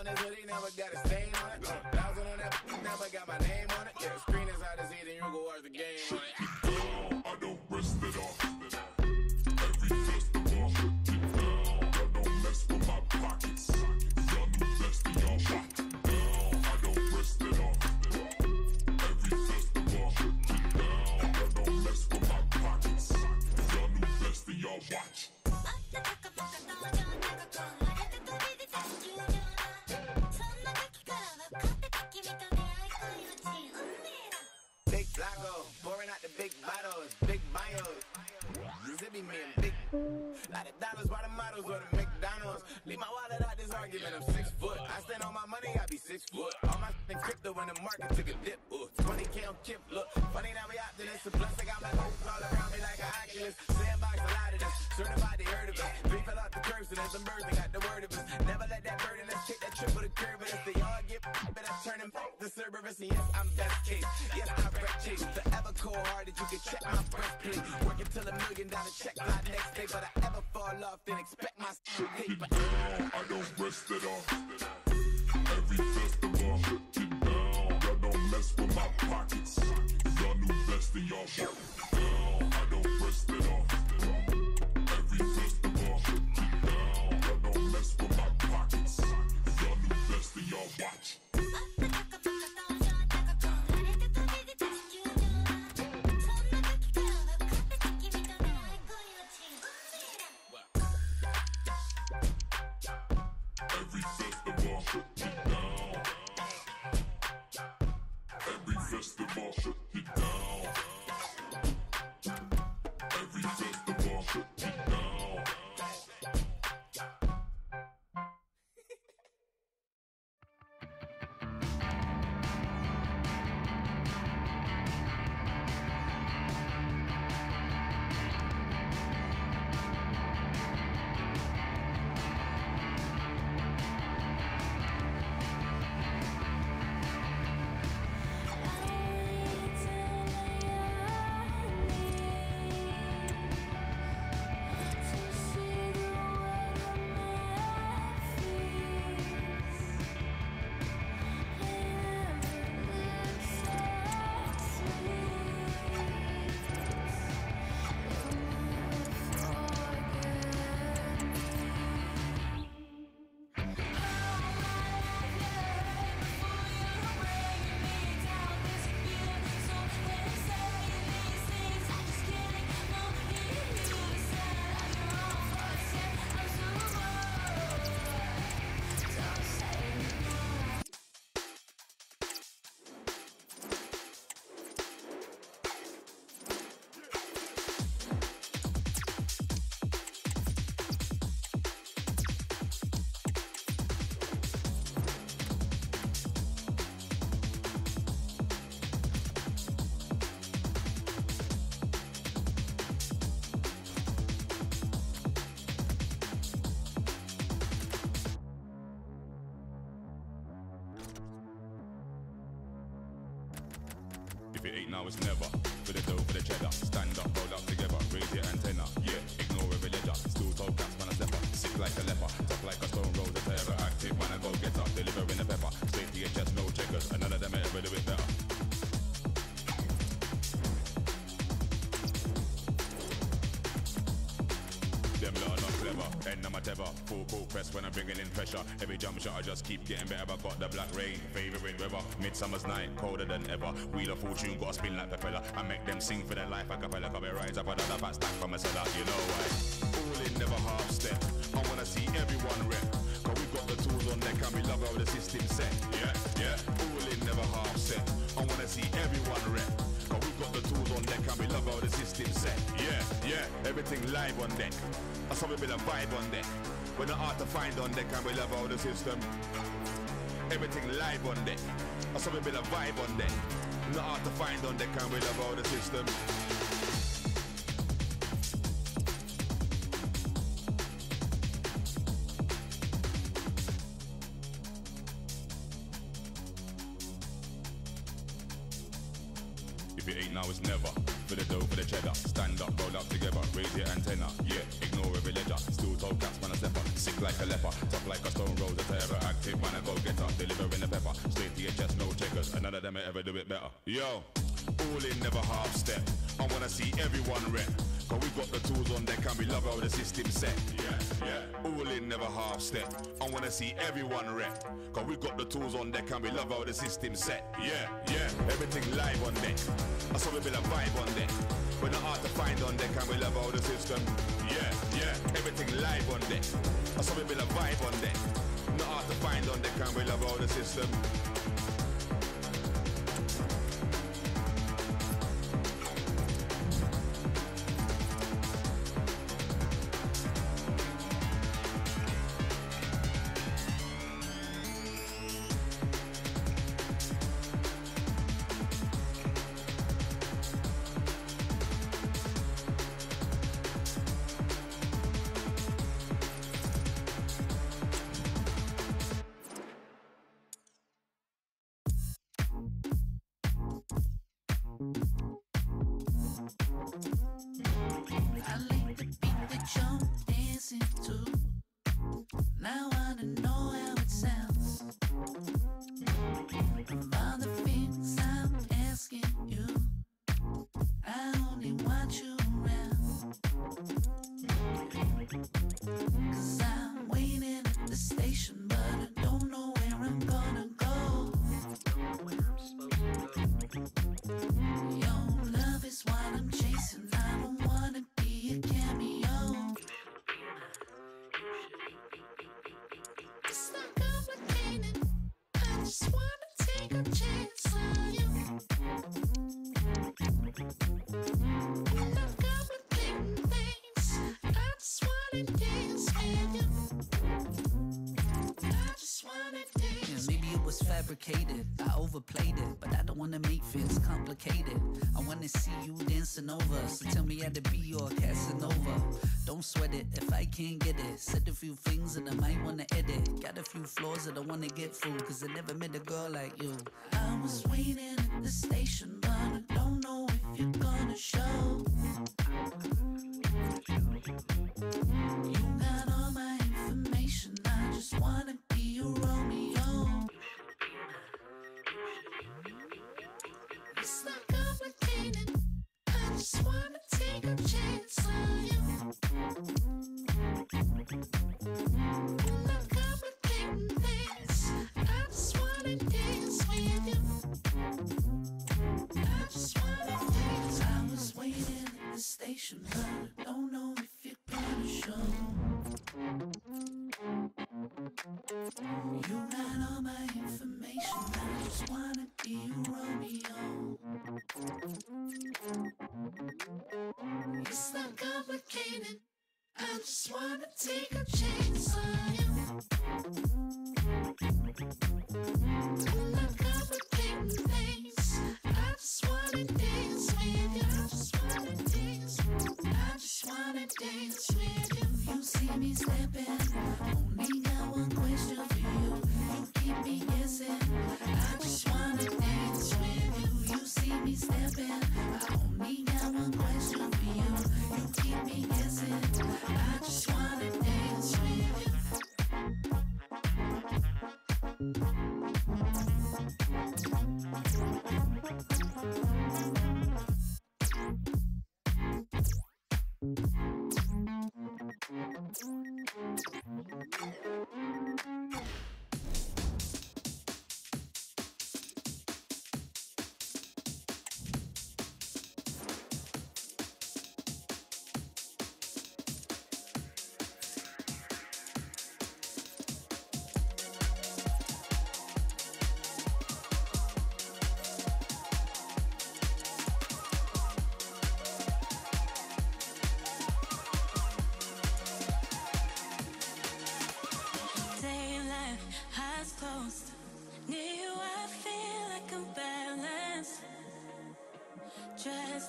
on it, hoodie never got a stain on it. Thousand on that, never got my name on it. Yeah, screen is hot as heat and you go watch the game on it. bottles or the McDonald's. Leave my wallet out this argument, I'm six foot. I stand on my money, I be six foot. All my in crypto when the market took a dip. I'm best case. Yes, I wreck chase. Forever cold hearted, you can check my breastplate. Working till a million dollar check by next day, but I ever fall off, then expect my shit. Hey, down, I don't rest at all. Every festival, shut it down. Y'all don't mess with my pockets. Y'all new best in y'all. If it ain't now, it's never. For the dough, for the cheddar. Stand up, roll up together. Raise your antenna. Yeah, ignore every ledger. Still talk cats when I step up. Sick like a of my tether. Full court press when I'm bringing in pressure. Every jump shot I just keep getting better. I got the black rain, favouring weather. Midsummer's night, colder than ever. Wheel of fortune, got to spin like propeller. I make them sing for their life. I capella, come rise up another fat stack from a cellar. You know why? All in, never half step. I wanna see everyone rep. Cause we got the tools on deck and we love how the system set. Yeah, yeah. All in, never half step. I wanna see everyone rep. The tools on deck and we love how the system set. Yeah, yeah. Everything live on deck. I saw a bit of vibe on deck. We're not hard to find on deck and we love how the system. Everything live on deck. I saw a bit of vibe on deck. Not hard to find on deck and we love how the system. It ain't now, it's never. For the dough, for the cheddar. Stand up, roll up together, raise your antenna. Yeah, ignore every ledger. Still toe caps when I step up. Sick like a leper, tough like a stone roller terror. Active when I go get up, delivering the pepper. Straight to your chest, no checkers. And none of them ever do it better. Yo, all in, never half step. I wanna see everyone rep. Cause we got the tools on deck and we love how the system set. Yeah, yeah. All in, never half step. I wanna see everyone rep. Cause we got the tools on deck and we love how the system set. Yeah, yeah. Everything live on deck. I saw a bit of vibe on deck. We're not hard to find on deck and we love how the system. Yeah, yeah. Everything live on deck. I saw a bit of vibe on deck. Not hard to find on deck and we love how the system. I a chance was fabricated. I overplayed it, but I don't wanna make things complicated. I wanna see you dancing over. So tell me how to be your Casanova. Don't sweat it if I can't get it. Said a few things that I might wanna edit. Got a few flaws that I wanna get through. Cause I never met a girl like you. I was waiting at the station, but I don't know if you're gonna show. Complicating things. I just wanna dance take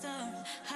stars.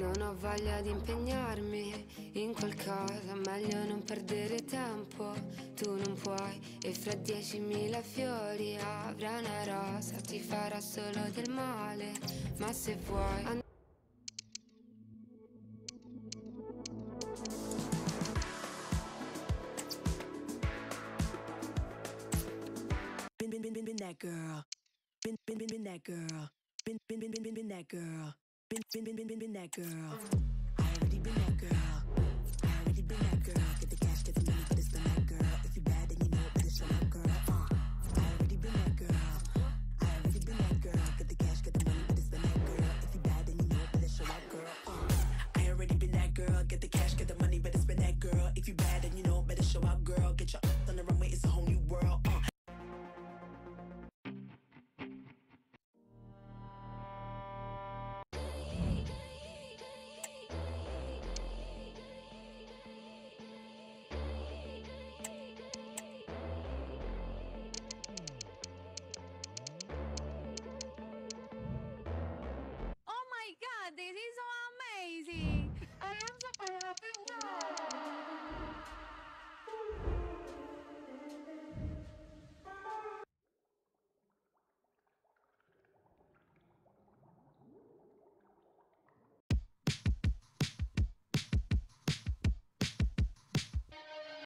Non ho voglia di impegnarmi in qualcosa, meglio non perdere tempo. Tu non puoi, e fra diecimila fiori avrà una rosa, ti farà solo del male. Ma se vuoi. That girl. Been been been been been been that girl. Been been been been been been that girl.